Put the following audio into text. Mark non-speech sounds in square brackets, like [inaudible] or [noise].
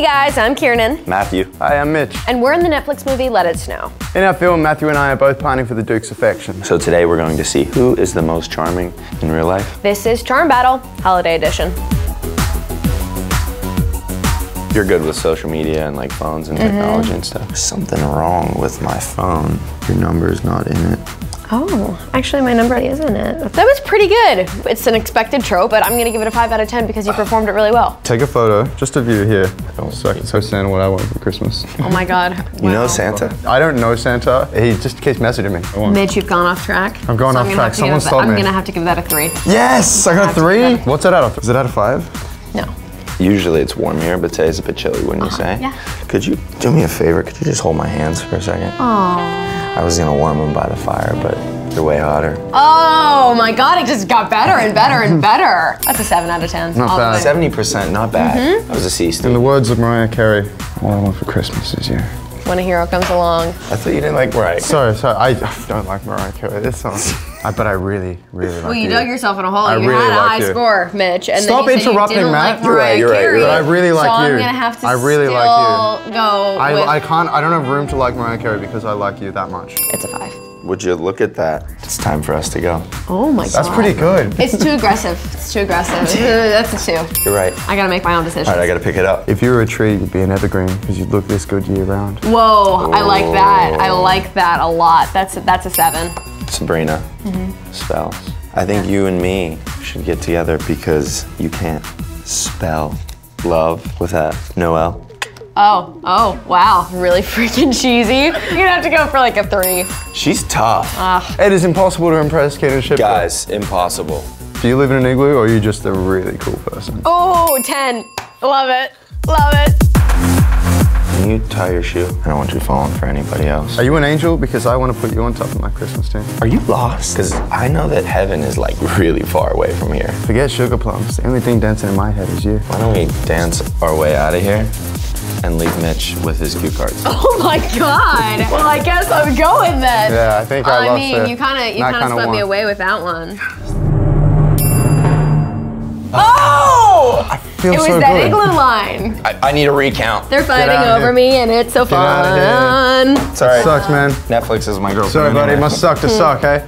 Hey guys, I'm Kiernan. Matthew. Hi, I'm Mitch. And we're in the Netflix movie Let It Snow. In our film, Matthew and I are both pining for the Duke's affection. So today we're going to see who is the most charming in real life. This is Charm Battle, Holiday Edition. You're good with social media and like phones and mm-hmm. technology and stuff. Something wrong with my phone. Your number is not in it. Oh, actually my number is in it. That was pretty good. It's an expected trope, but I'm gonna give it a 5 out of 10 because you performed it really well. Take a photo, just of you here, oh, so I can tell Santa what I want for Christmas. Oh my god. You know Santa? I don't know Santa. He just keeps messaging me. I want- Mitch, you've gone off track. I've gone So off I'm gonna track. have to Someone give that- I'm gonna have to give that a 3. Yes, I got a Have three. give it- What's that out of? Is it out of five? No. Usually it's warm here, but today's a bit chilly, wouldn't you uh-huh. say? yeah. Could you do me a favor? Could you just hold my hands for a second? Aww. I was gonna warm them by the fire, but they're way hotter. Oh my god, it just got better and better and hmm. better. That's a 7 out of 10. Not bad. Seventy percent, not bad. Mm-hmm. That was a C In the words of Mariah Carey, all I want for Christmas is you. When a hero comes along. I thought you didn't like right. Sorry, sorry. I don't like Mariah Carey. This song, I, but I really, really like Well, you you. dug yourself in a hole. I you really had a high you. score, Mitch. And Stop then you said you interrupting, didn't Matt. Like You're right, you're right, you're right. But I really like so you. I'm gonna have to I really still like you. go I, with. I can't. I don't have room to like Mariah Carey because I like you that much. it's a five. Would you look at that? It's time for us to go. Oh my god. That's pretty good. It's too aggressive. It's too aggressive. [laughs] [laughs] That's a two. You're right. I gotta make my own decision. All right, I gotta pick it up. If you were a tree, you'd be an evergreen because you'd look this good year round. Whoa, I like that. I like that a lot. That's that's a seven. Sabrina, mm-hmm. spells. I think you and me should get together because you can't spell love with a no L. Oh, oh, wow. Really [laughs] freaking cheesy. You're gonna have to go for like a three. She's tough. Ah. It is impossible to impress Kiernan Shipka. Guys, impossible. Do you live in an igloo or are you just a really cool person? Oh, 10. Love it. Love it. Can you tie your shoe? I don't want you falling for anybody else. Are you an angel? Because I want to put you on top of my Christmas tree. Are you lost? Because I know that heaven is like really far away from here. Forget sugar plums. The only thing dancing in my head is you. Why don't we dance our way out of here and leave Mitch with his cue cards? [laughs] Oh my god. Well, I guess I'm going then. Yeah, I think I I lost mean, it. you kind of you kind of kinda swept me away with that one. Oh! I feel It was so that good. igloo line. I, I need a recount. They're fighting over me, and it's so outta fun. Sorry. Sucks, man. Netflix is my girlfriend. Sorry, buddy. anyway. Must suck to suck, eh?